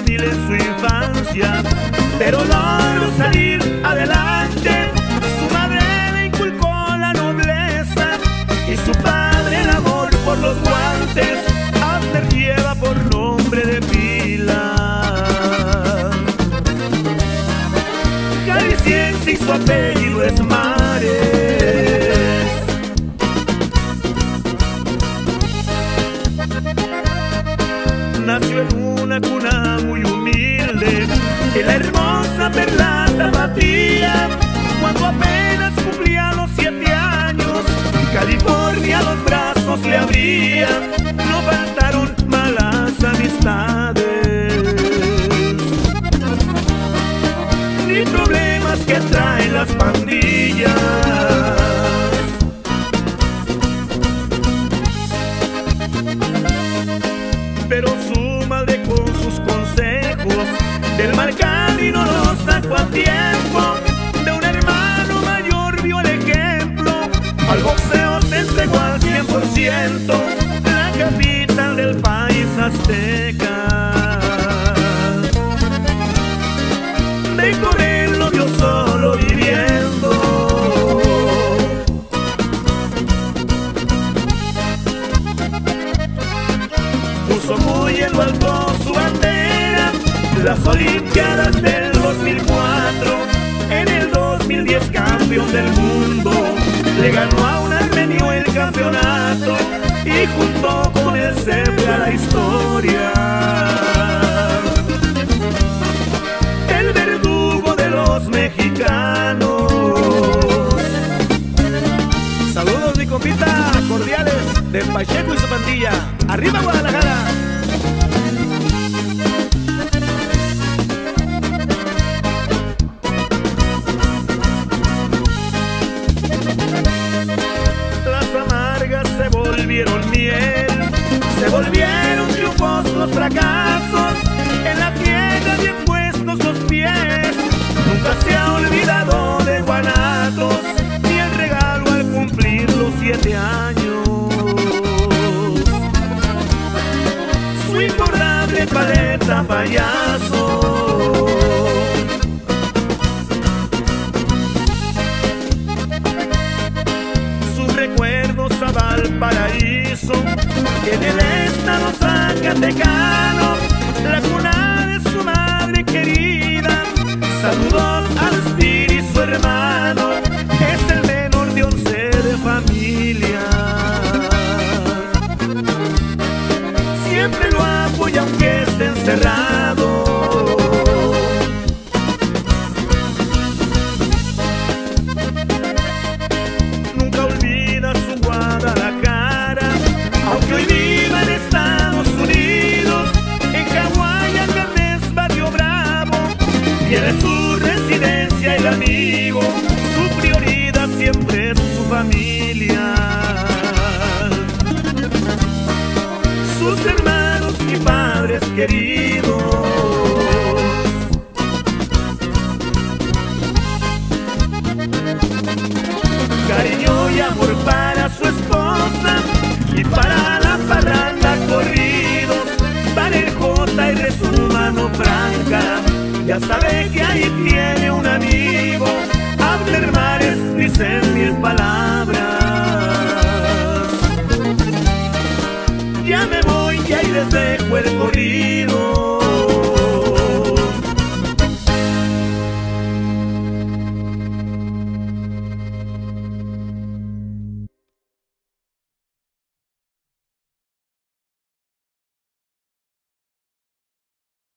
infancia, pero logró salir adelante. Su madre le inculcó la nobleza y su padre el amor por los guantes. Abner lleva por nombre de pila. Y su apellido perlata batía cuando apenas cumplía los siete años California los brazos le abría no faltaron malas amistades ni problemas que traen las pandillas. Pero su madre con sus consejos del mal al boxeo se entregó al 100%, la capital del país azteca. De con él lo vio solo viviendo. puso muy en lo alto su bandera las Olimpiadas del 2004 en el 2010 campeón del mundo le ganó a un armenio el campeonato y junto con se fue a la historia el verdugo de los mexicanos Saludos mi compita, cordiales de Pacheco y su pandilla. ¡Arriba Guadalajara! Volvieron miel, se volvieron triunfos los fracasos, en la tierra bien puestos los pies. Nunca se ha olvidado de Guanatos, ni el regalo al cumplir los siete años. Su imborrable paleta payaso. En el estado Zacatecano, la cuna tiene su residencia el amigo, su prioridad siempre es su familia. Sus hermanos y padres queridos. Ya sabe que ahí tiene un amigo. Aftermares dicen mil palabras. Ya me voy y ahí les dejo el corrido.